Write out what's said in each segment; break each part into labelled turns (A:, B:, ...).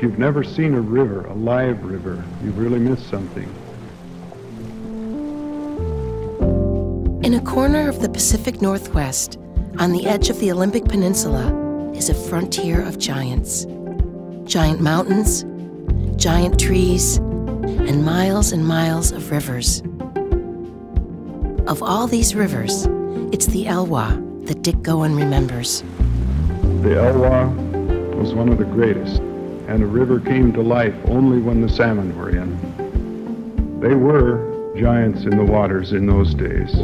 A: If you've never seen a river, a live river, you've really missed something.
B: In a corner of the Pacific Northwest, on the edge of the Olympic Peninsula, is a frontier of giants. Giant mountains, giant trees, and miles and miles of rivers. Of all these rivers, it's the Elwha that Dick Goin remembers.
A: The Elwha was one of the greatest, and a river came to life only when the salmon were in. They were giants in the waters in those days.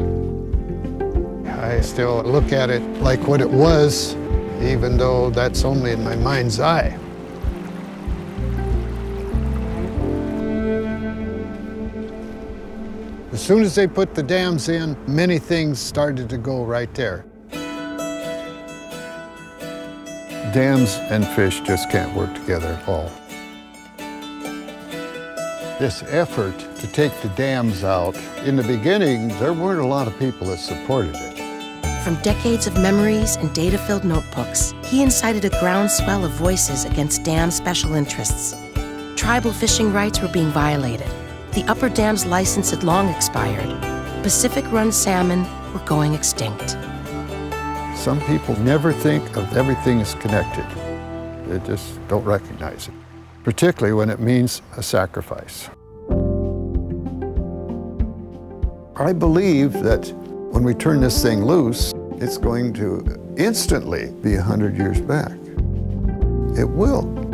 C: I still look at it like what it was, even though that's only in my mind's eye. As soon as they put the dams in, many things started to go right there. Dams and fish just can't work together at all. This effort to take the dams out, in the beginning, there weren't a lot of people that supported it.
B: From decades of memories and data filled notebooks, he incited a groundswell of voices against dam special interests. Tribal fishing rights were being violated. The upper dam's license had long expired. Pacific run salmon were going extinct.
C: Some people never think of everything as connected. They just don't recognize it, particularly when it means a sacrifice. I believe that when we turn this thing loose, it's going to instantly be 100 years back. It will.